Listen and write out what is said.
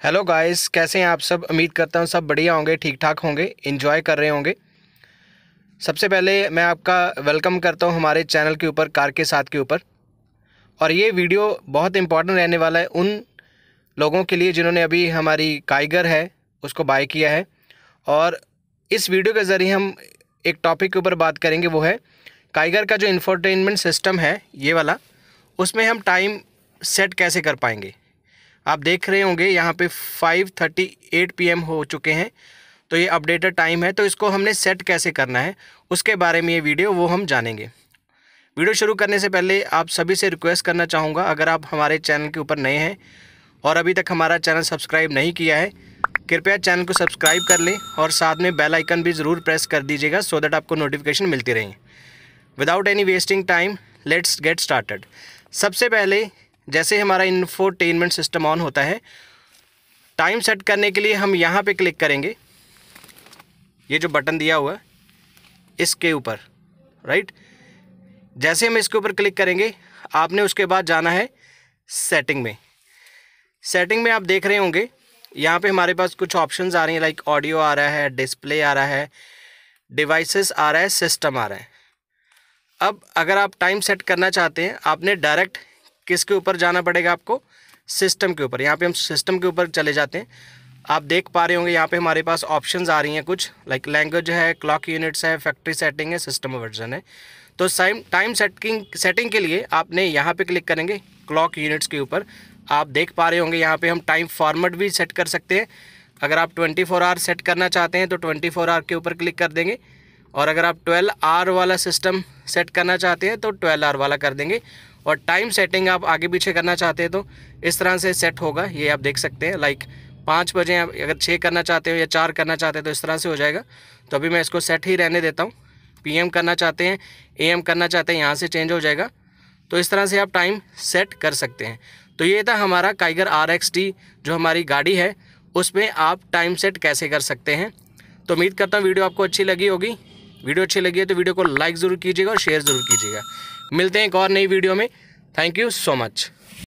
Hello guys कैसे हैं आप सब? उम्मीद करता हूँ सब बढ़िया होंगे ठीक ठाक होंगे इन्जॉय कर रहे होंगे। सबसे पहले मैं आपका वेलकम करता हूँ हमारे चैनल के ऊपर कार के साथ के ऊपर। और ये वीडियो बहुत इंपॉर्टेंट रहने वाला है उन लोगों के लिए जिन्होंने अभी हमारी काइगर है, उसको बाय किया है। और इस वीडियो के ज़रिए हम एक टॉपिक के ऊपर बात करेंगे, वो है काइगर का जो इंफरटेनमेंट सिस्टम है, ये वाला, उसमें हम टाइम सेट कैसे कर पाएँगे? आप देख रहे होंगे, यहाँ पे 5:38 पीएम हो चुके हैं तो ये अपडेटेड टाइम है तो इसको हमने सेट कैसे करना है, उसके बारे में ये वीडियो वो हम जानेंगे। वीडियो शुरू करने से पहले आप सभी से रिक्वेस्ट करना चाहूँगा, अगर आप हमारे चैनल के ऊपर नए हैं, और अभी तक हमारा चैनल सब्सक्राइब नहीं किया है, कृपया चैनल को सब्सक्राइब कर लें, और साथ में बेल आइकन भी ज़रूर प्रेस कर दीजिएगा सो दैट आपको नोटिफिकेशन मिलती रहें। Without any wasting time let's get started सबसे पहले जैसे हमारा इन्फोटेनमेंट सिस्टम ऑन होता है टाइम सेट करने के लिए हम यहाँ पे क्लिक करेंगे। ये जो बटन दिया हुआ है, इसके ऊपर राइट जैसे हम इसके ऊपर क्लिक करेंगे, आपने उसके बाद जाना है सेटिंग में। सेटिंग में आप देख रहे होंगे, यहाँ पे हमारे पास कुछ ऑप्शंस आ रही हैं लाइक ऑडियो आ रहा है डिस्प्ले आ रहा है डिवाइसेस आ रहा है सिस्टम आ रहा है। अब अगर आप टाइम सेट करना चाहते हैं, आपने डायरेक्ट किसके ऊपर जाना पड़ेगा आपको? सिस्टम के ऊपर। यहाँ पे हम सिस्टम के ऊपर चले जाते हैं। आप देख पा रहे होंगे, यहाँ पे हमारे पास ऑप्शंस आ रही हैं कुछ। लाइक लैंग्वेज है क्लॉक यूनिट्स है फैक्ट्री सेटिंग है सिस्टम वर्जन है। तो साइम टाइम सेटिंग सेटिंग के लिए आपने यहाँ पे क्लिक करेंगे क्लॉक यूनिट्स के ऊपर। आप देख पा रहे होंगे, यहाँ पे हम टाइम फॉर्मेट भी सेट कर सकते हैं। अगर आप ट्वेंटी फोर आवर सेट करना चाहते हैं तो ट्वेंटी फोर आवर के ऊपर क्लिक कर देंगे। और अगर आप ट्वेल्व आवर वाला सिस्टम सेट करना चाहते हैं तो ट्वेल्व आवर वाला कर देंगे। और टाइम सेटिंग आप आगे पीछे करना चाहते हैं तो इस तरह से सेट होगा। ये आप देख सकते हैं, लाइक पाँच बजे आप अगर छः करना चाहते हो या चार करना चाहते हैं तो इस तरह से हो जाएगा। तो अभी मैं इसको सेट ही रहने देता हूँ। पीएम करना चाहते हैं, एएम करना चाहते हैं, यहाँ से चेंज हो जाएगा। तो इस तरह से आप टाइम सेट कर सकते हैं। तो ये था हमारा काइगर आर जो हमारी गाड़ी है, उसमें आप टाइम सेट कैसे कर सकते हैं। तो उम्मीद करता हूँ वीडियो आपको अच्छी लगी होगी। वीडियो अच्छी लगी है तो वीडियो को लाइक ज़रूर कीजिएगा और शेयर ज़रूर कीजिएगा। मिलते हैं एक और नई वीडियो में। Thank you so much